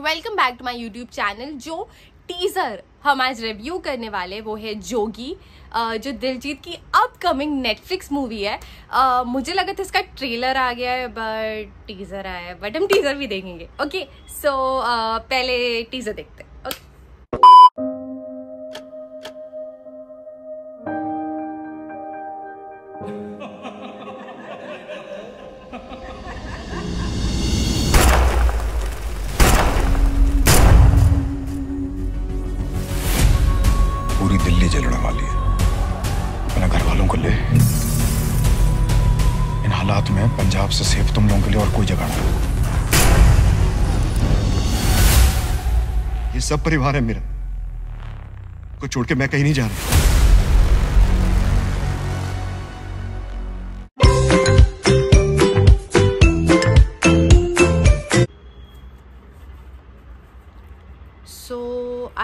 Welcome back to my YouTube channel जो teaser हम आज रिव्यू करने वाले वो है जोगी जो दिलजीत की अपकमिंग नेटफ्लिक्स मूवी है। मुझे लगा था इसका ट्रेलर आ गया है बट टीजर आया है। बट हम टीजर भी देखेंगे ओके सो पहले टीजर देखते हैं। पूरी वाली है अपने घर वालों को ले। इन हालात में पंजाब से सेफ़ तुम लोगों के लिए और कोई जगह नहीं। ये सब परिवार है मेरा। को छोड़ के मैं कहीं नहीं जा रहा।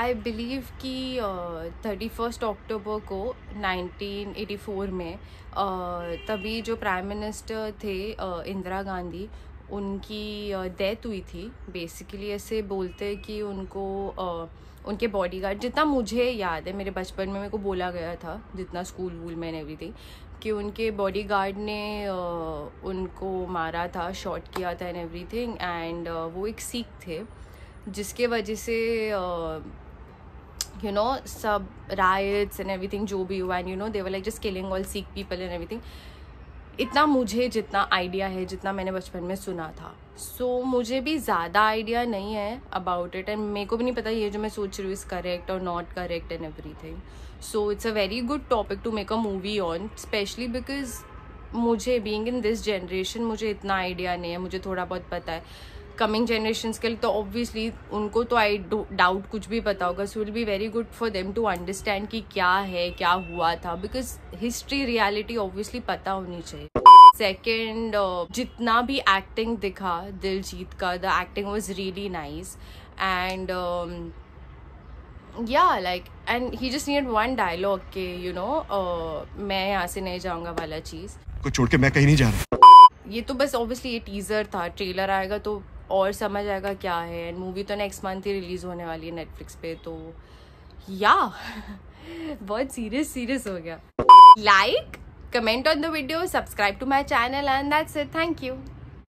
आई बिलीव कि थर्टी फ़र्स्ट अक्टूबर को 1984 में uh, तभी जो प्राइम मिनिस्टर थे इंदिरा uh, गांधी उनकी डेथ हुई थी। बेसिकली ऐसे बोलते कि उनको उनके बॉडीगार्ड जितना मुझे याद है मेरे बचपन में मेरे को बोला गया था जितना स्कूल वूल में एवरीथिंग कि उनके बॉडीगार्ड ने uh, उनको मारा था शॉट किया था एंड एवरीथिंग एंड वो एक सीख थे जिसके वजह से यू नो सब राइट्स एंड एवरीथिंग जो भी हुआ you know they were like just killing all Sikh people and everything इतना मुझे जितना आइडिया है जितना मैंने बचपन में सुना था. सो so, मुझे भी ज़्यादा आइडिया नहीं है अबाउट इट एंड मेरे को भी नहीं पता ये जो मैं सोच रही हूँ इज़ करेक्ट और not correct and everything so it's a very good topic to make a movie on specially because मुझे बींग इन दिस जनरेशन मुझे इतना आइडिया नहीं है मुझे थोड़ा बहुत पता है. कमिंग जनरेशन के लिए तो ऑब्वियसली उनको तो आई डाउट कुछ भी पता होगा। So will be very good for them to understand कि क्या है क्या हुआ था। बिकॉज़ हिस्ट्री रियलिटी ऑब्वियसली पता होनी चाहिए। सेकेंड uh, जितना भी एक्टिंग दिखा दिलजीत का the acting was really nice and yeah like and he just need one dialogue के यू नो मैं यहाँ से नहीं जाऊँगा वाला चीज़। को छोड़ के मैं कहीं नहीं जा रहा। ये तो बस ऑब्वियसली ये टीजर था। ट्रेलर आएगा तो और समझ आएगा क्या है। एंड मूवी तो नेक्स्ट मंथ ही रिलीज़ होने वाली है नेटफ्लिक्स पे तो या, बहुत सीरियस सीरियस हो गया। Like comment on the video subscribe to my channel and that's it thank you